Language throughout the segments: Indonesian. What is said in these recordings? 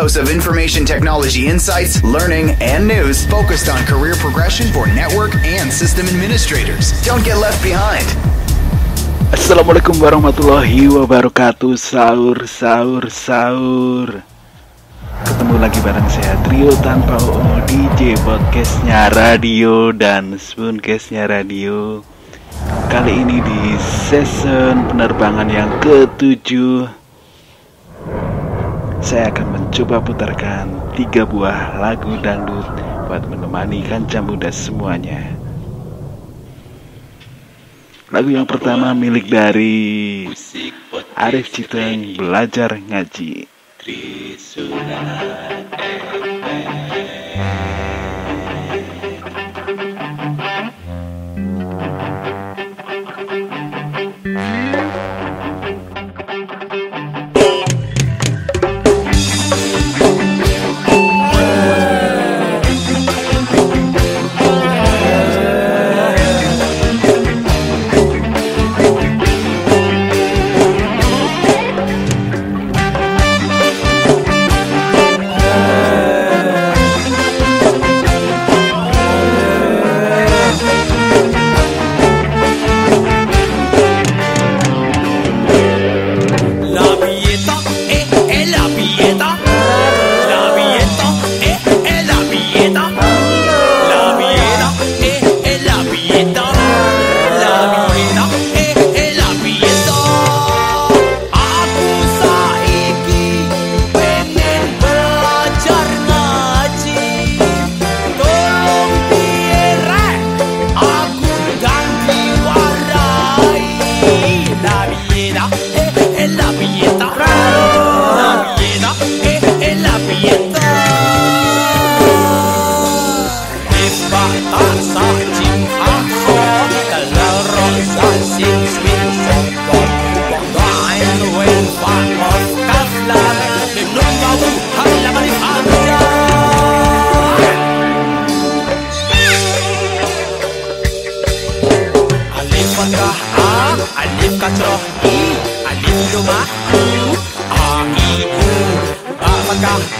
dose of information technology insights, learning, and news focused on career progression for network and system administrators. Don't get left behind. Assalamualaikum warahmatullahi wabarakatuh Sahur, sahur, sahur Ketemu lagi bareng saya Trio tanpa OO DJ Podcastnya radio dan Spooncastnya radio Kali ini di season penerbangan yang ketujuh Saya akan mencoba putarkan tiga buah lagu dangdut Buat menemani kanca muda semuanya. Lagu yang pertama milik dari Arif Citeng Belajar Ngaji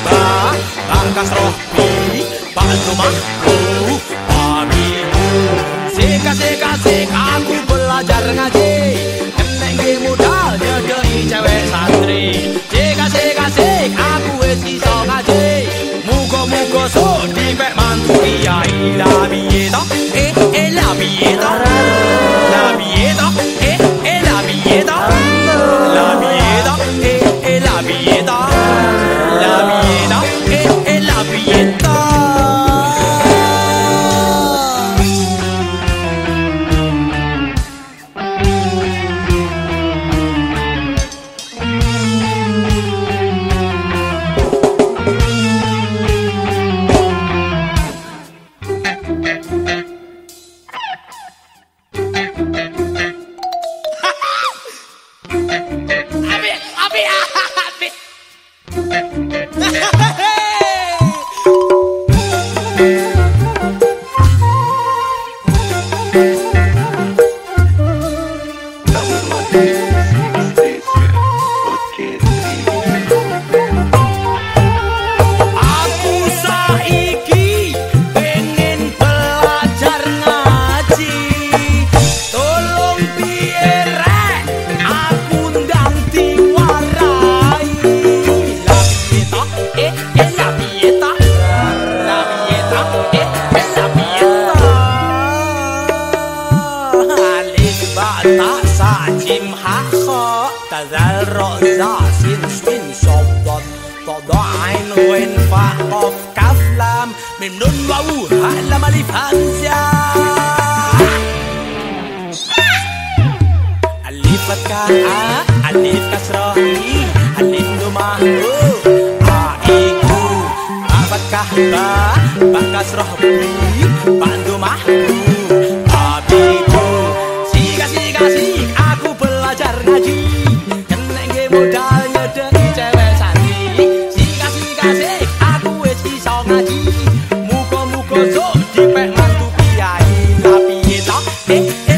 Ba fathah Ba, Ba kasroh I, Ba domah U, A, I, U Seka, seka, seka, aku belajar ngaji Kenek ge modal nyedei cewek santri Seka, seka, seka, aku wis iso ngaji Muga-muga sok dipek mantu kiai La bieta, eh, eh, la bieta La bieta, eh, eh, la bieta La bieta, eh, eh, la bieta Alif fathah A, alif kasrah I, alif domah U, A, I, U Ba Ba, B, Ba domah U, A, B, U Sika, sika, sik, aku belajar ngaji. Kenek ge modal nyedeki cewek santri Sika, sika, sik, aku wis iso ngaji. Muka-muka sok dipek mantu kiai. La pieta, eh,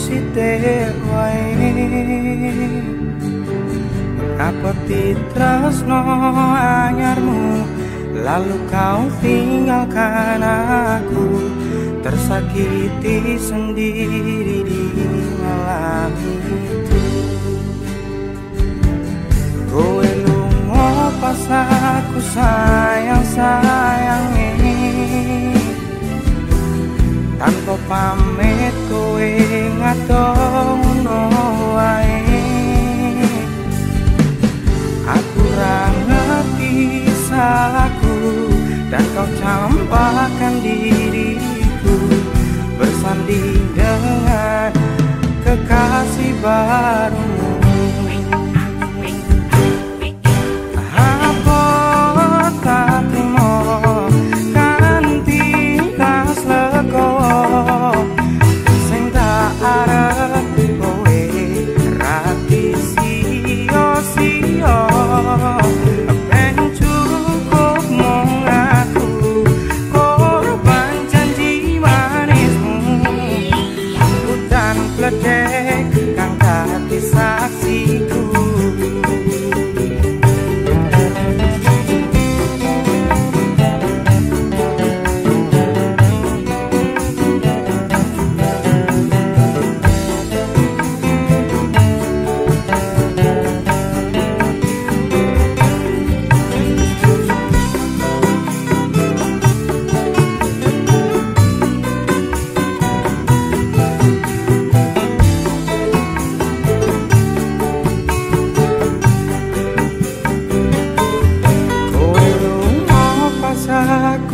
sithik wae Apa titresno anyarmu Lalu kau tinggalkan aku? Tersakiti sendiri di malam itu. Kowe lunga pas aku sayang sayangi Tanpa pamit kowe Dan kau campakkan diriku Bersanding dengan kekasih barumu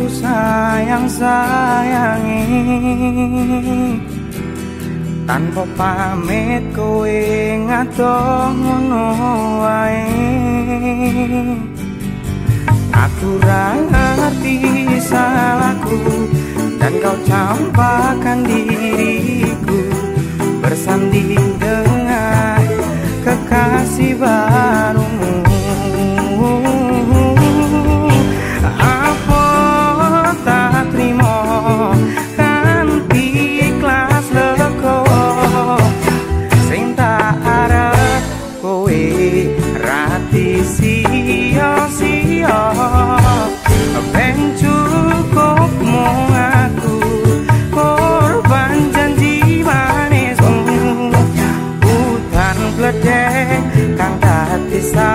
aku sayang sayangi Tanpa pamit kowe ngadong ngono wae. Aku salahku Dan kau campakkan diriku Bersanding dengan kekasih barumu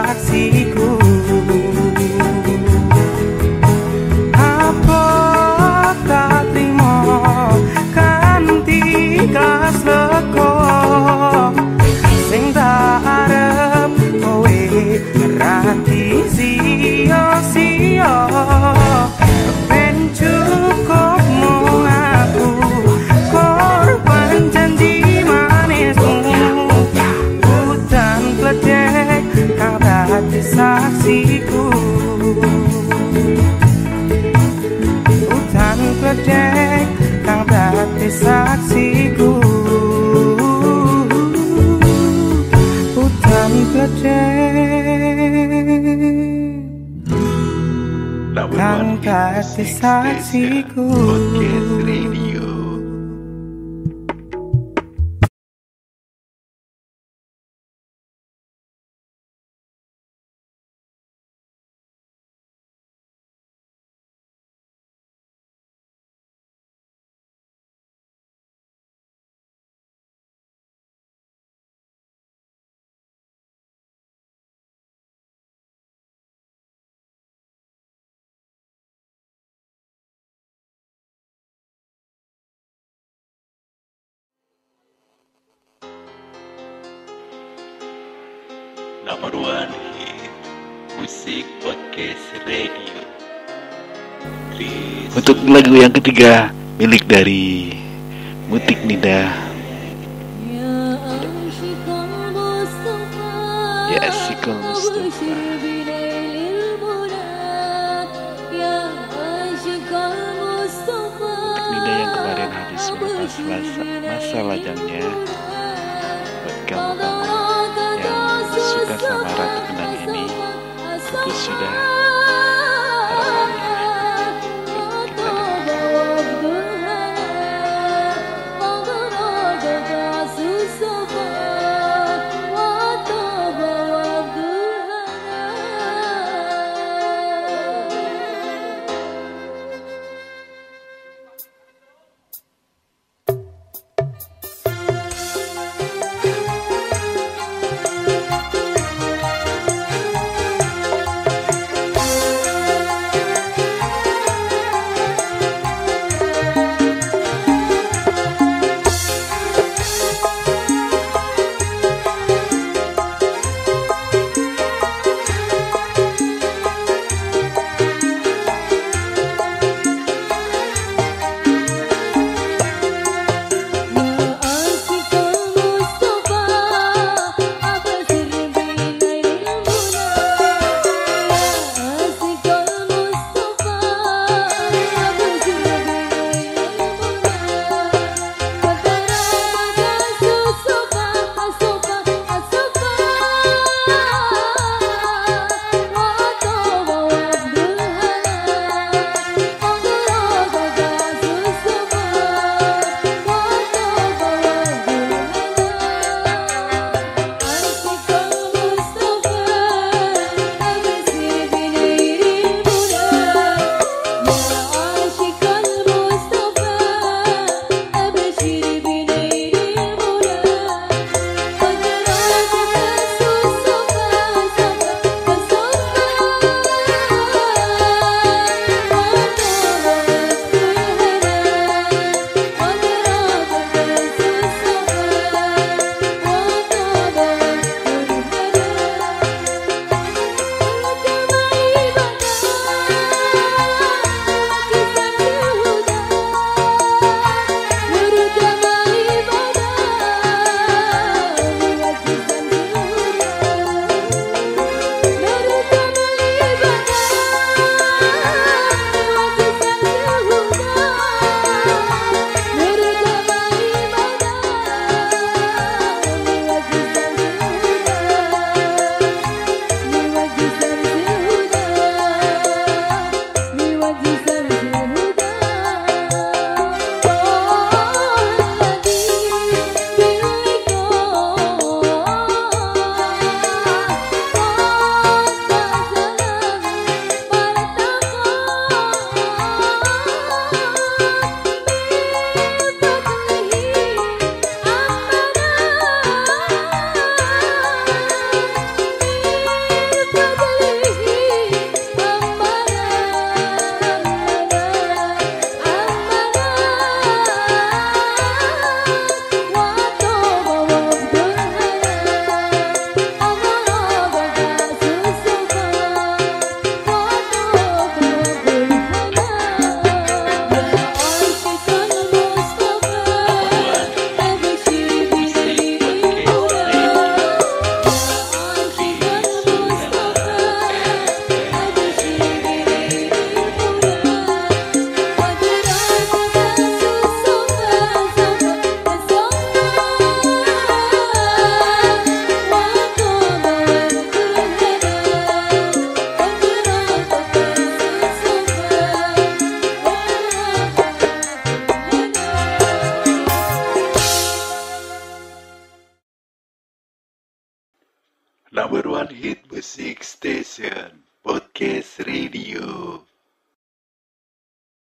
saksi ku music Number one hit Musik Podcast Radio. Tris. Untuk lagu yang ketiga, milik dari Mutik Nida. Ya Sikol Mustafa Mutik Nida yang kemarin habis melepas masa, masa lajangnya Buat kamu-kamu good